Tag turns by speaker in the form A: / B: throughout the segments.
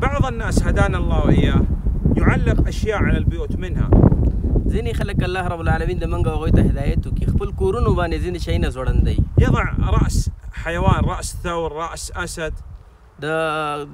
A: بعض الناس هدانا الله وإياه يعلق أشياء على البيوت منها.
B: ځینې خلک الله رب العالمین د منګه هغوی ته هدایت وکړي خپل کورونو باندې ځینې شیونه ځوړندوي
A: يضع رأس حيوان رأس ثور رأس أسد.
B: د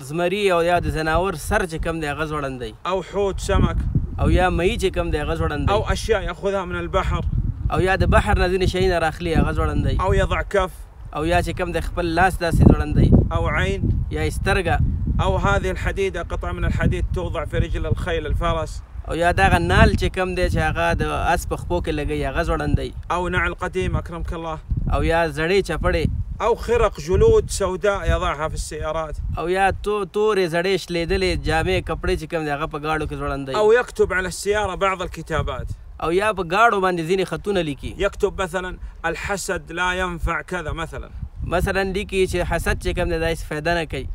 B: زمري أو یا د زناور سر چې کم دی هغه ځوړندوي
A: أو حوت سمك.
B: أو یا مئی چې کم دی هغه ځوړندوي
A: أو أشياء يأخذها من البحر.
B: أو یا د بحر نه ځینې شیونه راخلي هغه ځوړندوي
A: أو يضع كف.
B: أو یا چې کم د خپل لاس داسې ځوړندوي
A: أو عين.
B: یا سترګه
A: أو هذه الحديدة قطعة من الحديد توضع في رجل الخيل الفرس.
B: أو یا دغه نال چې کم دی چې هغه د اس په خپو کې لګي هغه ځوړندوي
A: أو نعل قديم أكرمك الله.
B: أو یا زړې چپړې.
A: أو خرق جلود سوداء يضعها في السيارات.
B: أو یا تو شلیدلې جامې کپړې چې کم دی هغه په گاډو کې ځوړندوي
A: أو يكتب على السيارة بعض الكتابات.
B: أو یا په گاډو باندې ځینې خطونه لیکي
A: يكتب مثلا الحسد لا ينفع كذا مثلا.
B: مثلا لیکي چې حسد چې کم دی دا هیڅ فایده نه کوي.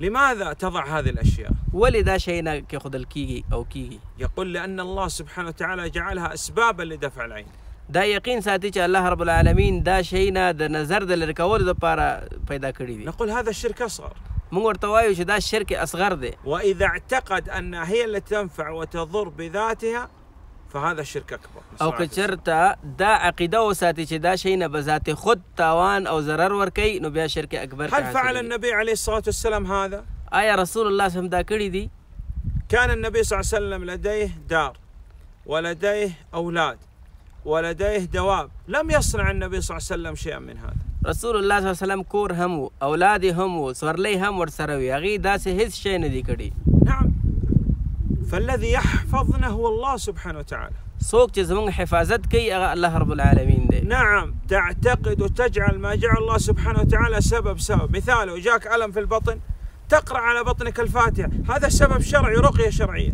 A: لماذا تضع هذه الأشياء؟
B: دا شی نه کېښودل کیږي أو کیږي
A: يقول لأن الله سبحانه وتعالى جعلها أسبابا لدفع العين.
B: دا یقین ساتي چې الله رب العالمین دا شی نه د نظر د لرې کولو دپاره پیدا دي.
A: نقول هذا الشرك أصغر.
B: موږ ورته وایو چې دا شرک اصغر دی.
A: وإذا اعتقد أنها هي التي تنفع وتضر بذاتها فهذا شرك أكبر. نسأل أو.
B: چرته دا عقیده وساتي چې دا شی نه به ذات خود تاوان أو ضرر نو بیا شرک اکبر ته
A: هل فعل. النبي عليه الصلاة والسلام هذا؟
B: آیا رسول الله صلی الله کړی دي.
A: كان النبي صلى الله عليه وسلم لديه دار ولديه أولاد ولديه دواب. لم يصنع النبي صلى الله عليه وسلم شيئا من هذا.
B: رسول الله صلی الله علیه وسلم کور هم وو أولاد یې هم وو سورلی هم ورسره وي هغې داسې هیڅ شی نه
A: نعم. فالذي يحفظنا هو الله سبحانه وتعالى.
B: څوک چې زموږ حفاظت کوي هغه الله رب العالمین دی
A: نعم تعتقد وتجعل ما جعل الله سبحانه وتعالى سبب سبب. مثال جاك ألم في البطن تقرأ على بطنك الفاتحة. هذا سبب شرعي رقية شرعية.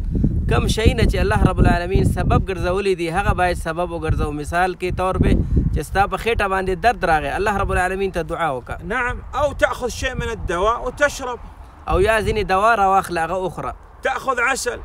B: کم شی نه چې الله رب العالمین سبب ګرځولی دی هغه باید سبب وګرځو مثال کې طور به. چې ستا په خېټه باندې درد راغی. الله رب العالمین ته دعا وکړه
A: نعم أو تأخذ شيء من الدواء وتشرب.
B: أو یا ځینې دوا راواخله هغه اخره
A: تأخذ عسل.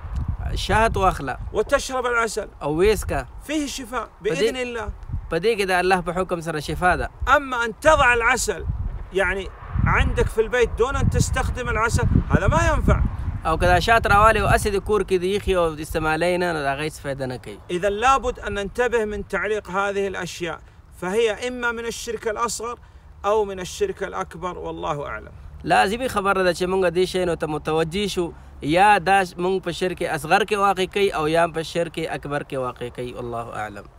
B: شهد واخله
A: وتشرب العسل.
B: أو ویسکه
A: فيه شفاء بإذن الله.
B: کې د الله په حکم سره شفا ده.
A: أما أن تضع العسل يعني عندك في البيت دون أن تستخدم العسل هذا ما ينفع.
B: أو دا شات راوالی أو اسې د کور کې د ایښي أو استعمالی نه نو د هغه هېڅ فایده نه کوي
A: إذا لابد أن ننتبه من تعليق هذه الأشياء فهي إما من الشرك الأصغر أو من الشرك الأكبر والله أعلم.
B: لازمي خبره ده چې مونږ دې شی نو ته متوجه شو یا دا مونږ په شرک اصغر کې واقع کوي او یا په شرک اکبر کې واقع کوي الله اعلم